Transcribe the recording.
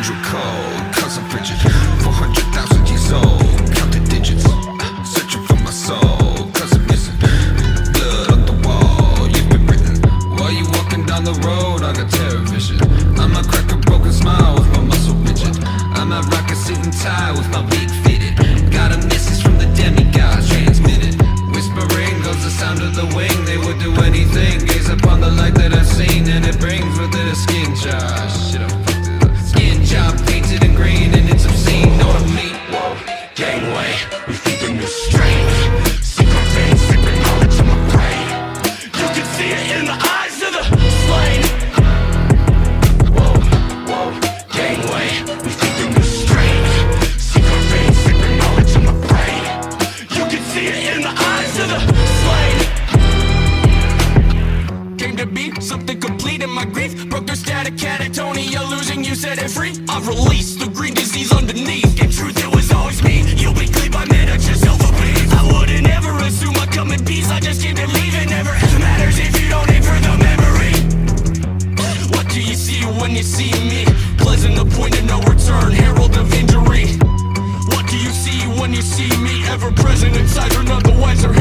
Andrew I'm frigid. 400,000 years old, count the digits Searching for my soul, cause I'm missing Blood on the wall, you've been written While you walking down the road, I got Terrorvision. I might crack a broken smile with my muscle rigid. I might rock a suit and tie with my wig fitted. Got a message from the demigods transmitted. Whispering goes the sound of the wing. They would do anything, gaze upon the light that I've seen. And it brings with it a skin job. to be something complete in my grief. Broke their static catatonia, losing you set it free. I've released the green disease underneath. In truth, it was always me. You'll be clean by minute, yourself a beast. I wouldn't ever assume I come in peace. I just came to leave. It never matters if you don't anchor the memory. What do you see when you see me? Pleasant the point of no return, herald of injury. What do you see when you see me? Ever present inside, another wiser.